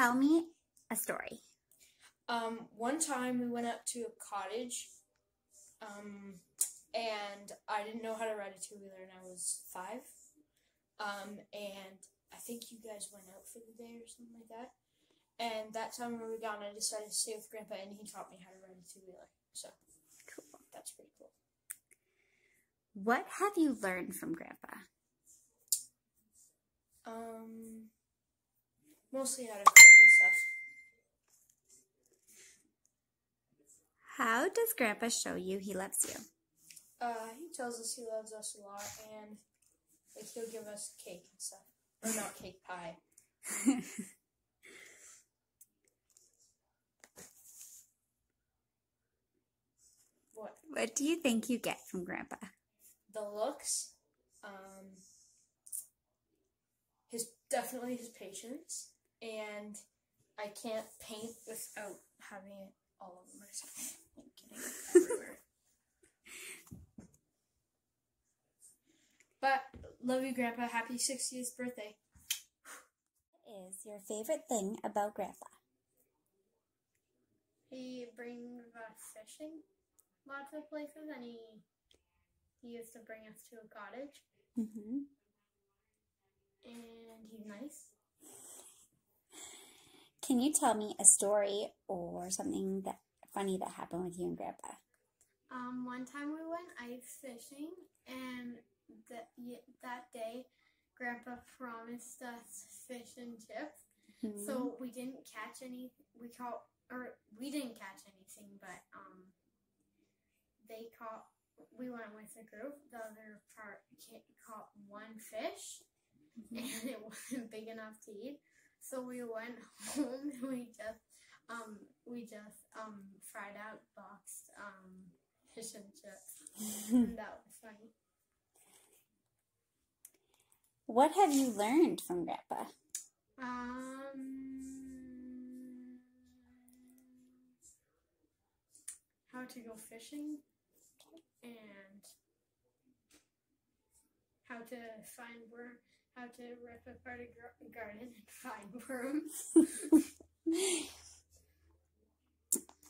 Tell me a story. Um, one time we went up to a cottage, um, and I didn't know how to ride a two wheeler, and I was five. Um, and I think you guys went out for the day or something like that. And that time when we were gone, I decided to stay with Grandpa, and he taught me how to ride a two wheeler. So, Cool. that's pretty cool. What have you learned from Grandpa? Um, mostly how to stuff. How does Grandpa show you he loves you? Uh, he tells us he loves us a lot, and like he'll give us cake and stuff, or not cake pie. What what do you think you get from Grandpa? the looks, um, his definitely his patience, and I can't paint without having it all over myself, like getting it everywhere. But love you, Grandpa. Happy 60th birthday. What is your favorite thing about Grandpa? He brings us fishing lots of places, and he he used to bring us to a cottage, Mm-hmm. and he's nice. Can you tell me a story or something that funny that happened with you and Grandpa? Um, one time we went ice fishing, and that that day, Grandpa promised us fish and chips. Mhm. So we didn't catch any. We caught, or we didn't catch anything, but um, they caught. We went with the group. The other part caught one fish, and it wasn't big enough to eat. So we went home and we just um we just um fried out boxed um fish and chips, and that was funny. what have you learned from Grandpa? Um, how to go fishing and how to find worm, how to rip apart a garden and find worms.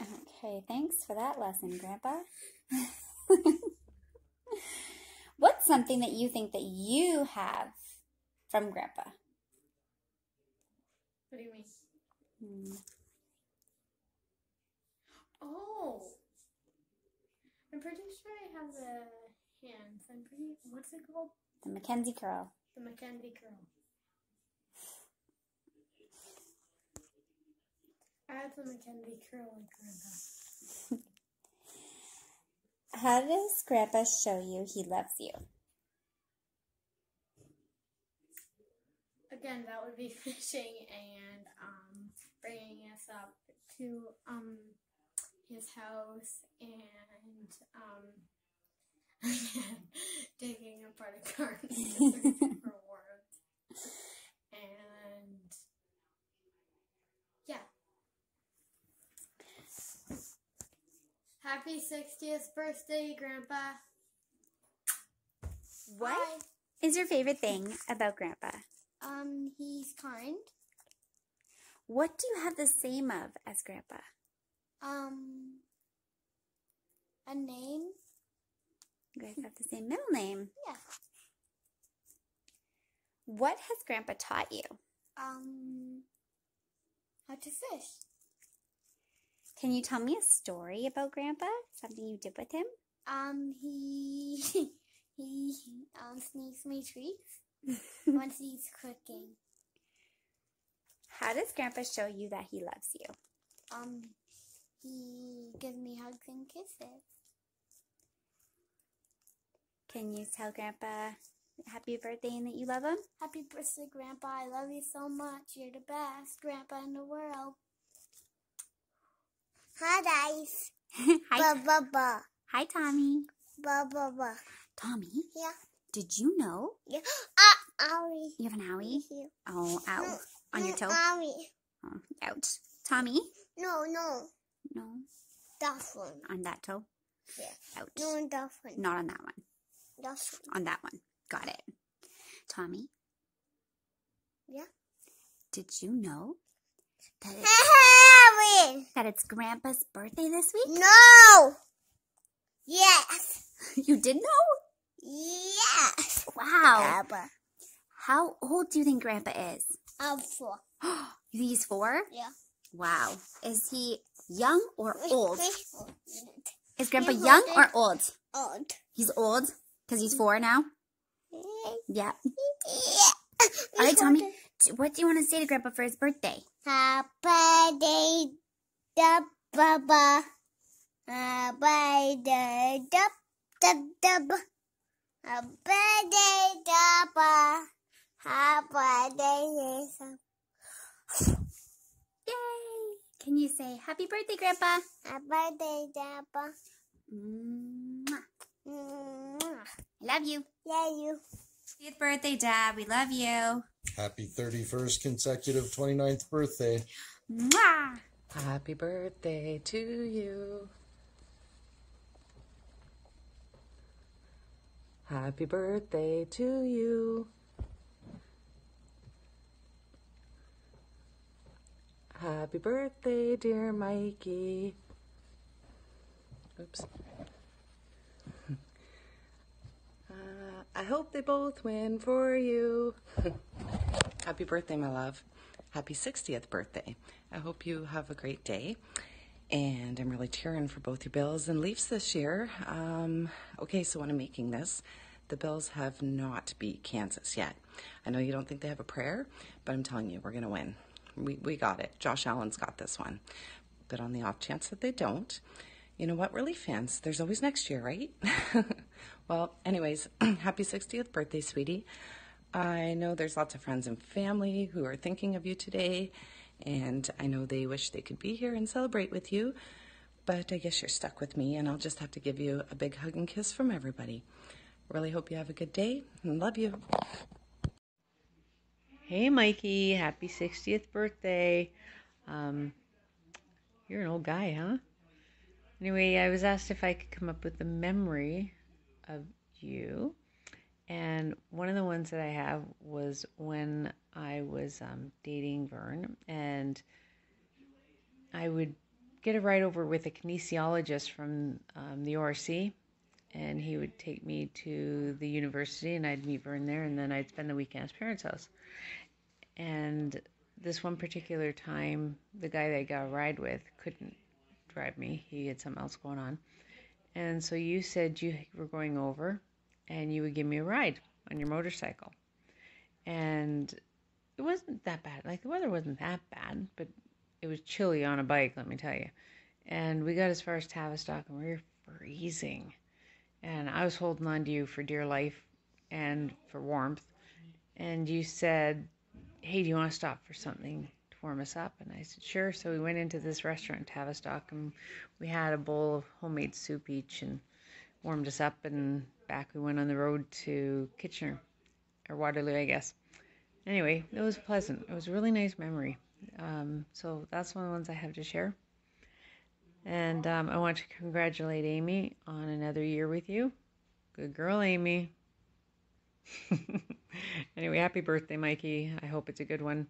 Okay, thanks for that lesson, Grandpa. What's something that you think that you have from Grandpa? What do you mean? Hmm. Oh, I'm pretty sure I have the hands. I'm pretty. What's it called? The Mackenzie curl. The Mackenzie curl. I have the Mackenzie curl like Grandpa. How does Grandpa show you he loves you? Again, that would be fishing and um, bringing us up to um, his house and um, digging apart a garden searching for worms. And yeah. Happy 60th birthday, Grandpa. What is your favorite thing about Grandpa? Um, he's kind. What do you have the same of as Grandpa? Um, a name. You guys have the same middle name. Yeah. What has Grandpa taught you? Um, how to fish. Can you tell me a story about Grandpa? Something you did with him? Um, he he um sneaks me treats once he's cooking. How does Grandpa show you that he loves you? Um, he gives me hugs and kisses. Can you tell Grandpa happy birthday and that you love him? Happy birthday, Grandpa! I love you so much. You're the best Grandpa in the world. Hi, guys. Hi, ba ba. hi, Tommy. Ba ba ba. Tommy, Yeah. did you know Yeah. Ah, owie. you have an owie? Here. Oh, ow. On your toe? Owie. Oh, ouch. Tommy? No, no. No. That one. On that toe? Yeah. Ouch. No, that one. Not on that one. One. On that one. Got it. Tommy, Yeah. Did you know that it's, that it's Grandpa's birthday this week? No. Yes. You did know? Yes. Wow. Papa. How old do you think Grandpa is? I'm four. You think he's four? Yeah. Wow. Is he young or? Old. Is Grandpa young or old? Old. He's old because he's four now. Yeah. Yeah. All right, d- what do you want to say to Grandpa for his birthday? Happy birthday, da baba. Happy birthday, da da da. Happy birthday, da ba. Happy birthday, Yay! Can you say happy birthday, Grandpa? happy birthday, da ba. Mwah. Mm. Mwah. Love you. Yeah, you. 50th birthday, Dad. We love you. Happy 31st consecutive 29th birthday. Mwah. Happy birthday to you. Happy birthday to you. Happy birthday, dear Mikey. Oops. I hope they both win for you. Happy birthday, my love. Happy 60th birthday. I hope you have a great day. And I'm really cheering for both your Bills and Leafs this year. Um, okay, so when I'm making this, the Bills have not beat Kansas yet. I know you don't think they have a prayer, but I'm telling you, we're going to win. We, we got it. Josh Allen's got this one. But on the off chance that they don't, you know what, Relief fans, there's always next year, right? well, anyways, happy 60th birthday, sweetie. I know there's lots of friends and family who are thinking of you today, and I know they wish they could be here and celebrate with you, but I guess you're stuck with me, and I'll just have to give you a big hug and kiss from everybody. Really hope you have a good day and love you. Hey, Mikey, happy 60th birthday. Um, you're an old guy, huh? Anyway, I was asked if I could come up with a memory of you. And one of the ones that I have was when I was um, dating Vern, and I would get a ride over with a kinesiologist from um, the ORC, and he would take me to the university, and I'd meet Vern there, and then I'd spend the weekend at his parents' house. And this one particular time, the guy that I got a ride with couldn't drive me. He had something else going on. And so you said you were going over and you would give me a ride on your motorcycle. And it wasn't that bad. Like the weather wasn't that bad, but it was chilly on a bike, let me tell you. And we got as far as Tavistock and we were freezing. And I was holding on to you for dear life and for warmth. And you said, Hey, do you want to stop for something warm us up? And I said, Sure. So we went into this restaurant in Tavistock and we had a bowl of homemade soup each and warmed us up. And back we went on the road to Kitchener or Waterloo, I guess. Anyway, it was pleasant. It was a really nice memory. Um, so that's one of the ones I have to share. And um, I want to congratulate Amy on another year with you. Good girl, Amy. anyway, happy birthday, Mikey. I hope it's a good one.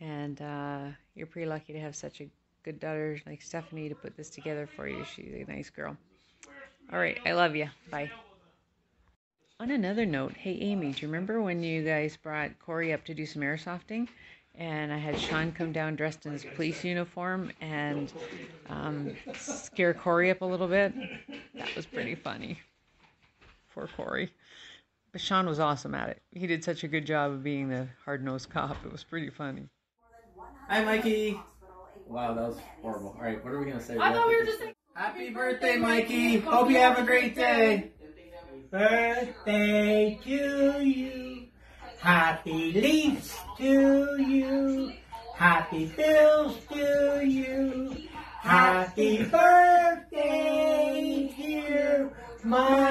And uh, you're pretty lucky to have such a good daughter like Stephanie to put this together for you. She's a nice girl. All right, I love you. Bye. On another note, hey Amy, do you remember when you guys brought Corey up to do some airsofting? And I had Sean come down dressed in his police uniform and um, scare Corey up a little bit. That was pretty funny. Poor Corey. But Sean was awesome at it. He did such a good job of being the hard nosed cop. It was pretty funny. Hi, Mikey. Wow, that was horrible. All right, what are we gonna say? I thought we were just. Happy birthday, Mikey. Hope you have a great day. birthday to you. Happy leaves to you. Happy bills to you. Happy birthday, dear Mikey.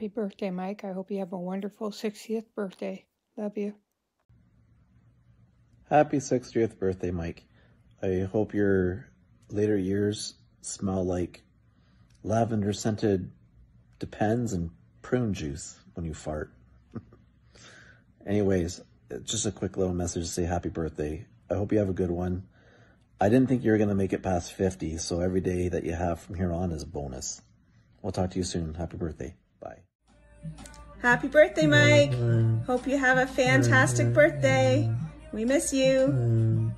Happy birthday, Mike. I hope you have a wonderful 60th birthday. Love you. Happy 60th birthday, Mike. I hope your later years smell like lavender scented Depends and prune juice when you fart. Anyways, just a quick little message to say happy birthday. I hope you have a good one. I didn't think you were going to make it past 50, so every day that you have from here on is a bonus. We'll talk to you soon. Happy birthday. Bye. Happy birthday, Mike. Hope you have a fantastic birthday. We miss you.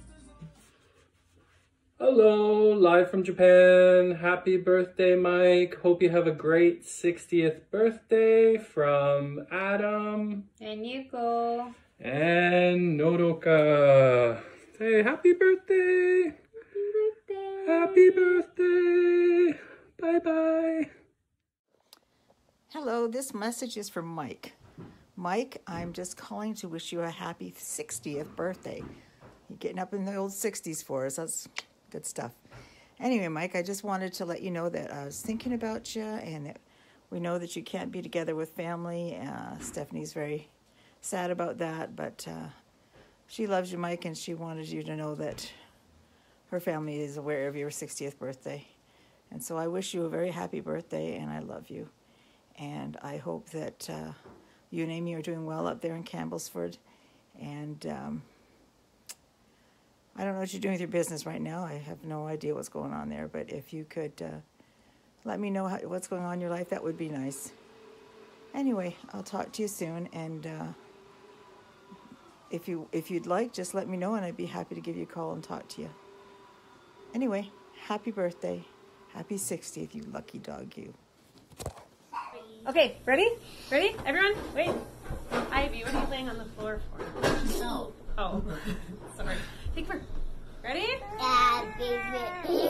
Hello, live from Japan. Happy birthday, Mike. Hope you have a great 60th birthday from Adam And Yuko. and Nodoka. Say happy birthday. Happy birthday. Bye bye. Hello, this message is from Mike. Mike, I'm just calling to wish you a happy 60th birthday. You're getting up in the old 60s for us. That's good stuff. Anyway, Mike, I just wanted to let you know that I was thinking about you and that we know that you can't be together with family. Uh, Stephanie's very sad about that, but uh, she loves you, Mike, and she wanted you to know that her family is aware of your 60th birthday. And so I wish you a very happy birthday, and I love you. And I hope that uh, you and Amy are doing well up there in Campbellsford. And um, I don't know what you're doing with your business right now. I have no idea what's going on there. But if you could uh, let me know how, what's going on in your life, that would be nice. Anyway, I'll talk to you soon. And uh, if you if you'd like, just let me know, and I'd be happy to give you a call and talk to you. Anyway, happy birthday, happy 60th, you lucky dog, you. Okay, ready? Ready? Everyone, wait. Ivy, what are you laying on the floor for? No. Oh, sorry. Take her. Ready? Happy birthday.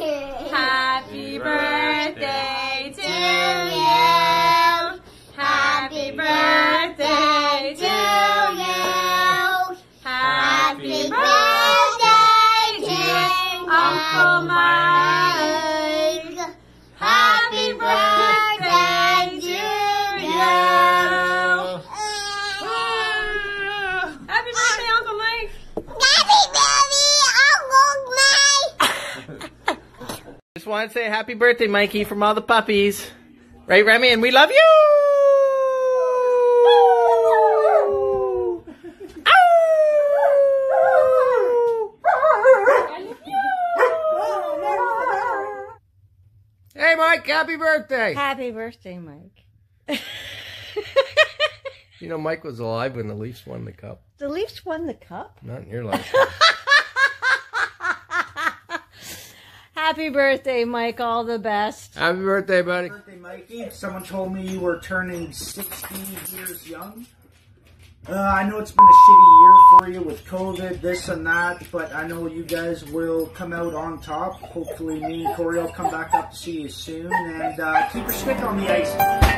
Want to say happy birthday, Mikey, from all the puppies. Right, Remy? And we love you! Hey, Mike, happy birthday! Happy birthday, Mike. You know, Mike was alive when the Leafs won the cup. The Leafs won the cup. Not in your lifetime. Happy birthday, Mike. All the best. Happy birthday, buddy. birthday, Mikey. Someone told me you were turning 60 years young. Uh, I know it's been a shitty year for you with COVID, this and that, but I know you guys will come out on top. Hopefully, me and Corey will come back up to see you soon, and uh, keep your stick on the ice.